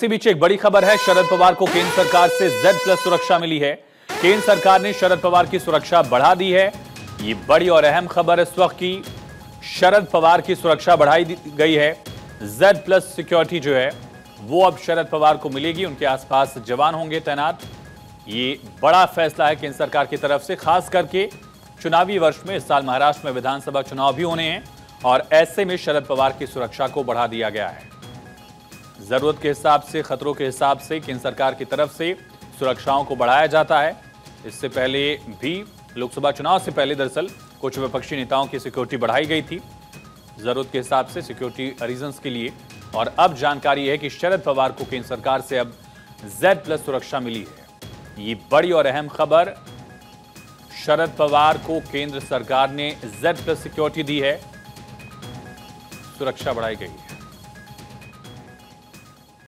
इसी बीच एक बड़ी खबर है, शरद पवार को केंद्र सरकार से जेड प्लस सुरक्षा मिली है। केंद्र सरकार ने शरद पवार की सुरक्षा बढ़ा दी है। ये बड़ी और अहम खबर इस वक्त की शरद पवार की सुरक्षा बढ़ाई गई है। जेड प्लस सिक्योरिटी जो है, वो अब शरद पवार को मिलेगी। उनके आसपास जवान होंगे तैनात। ये बड़ा फैसला है केंद्र सरकार की तरफ़ से, खास करके चुनावी वर्ष में। इस साल महाराष्ट्र में विधानसभा चुनाव भी होने हैं और ऐसे में शरद पवार की सुरक्षा को बढ़ा दिया गया है। ज़रूरत के हिसाब से, खतरों के हिसाब से केंद्र सरकार की तरफ़ से सुरक्षाओं को बढ़ाया जाता है। इससे पहले भी लोकसभा चुनाव से पहले दरअसल कुछ विपक्षी नेताओं की सिक्योरिटी बढ़ाई गई थी। ज़रूरत के हिसाब से सिक्योरिटी रीजंस के लिए। और अब जानकारी है कि शरद पवार को केंद्र सरकार से अब जेड प्लस सुरक्षा मिली है। ये बड़ी और अहम खबर, शरद पवार को केंद्र सरकार ने जेड प्लस सिक्योरिटी दी है। सुरक्षा बढ़ाई गई है।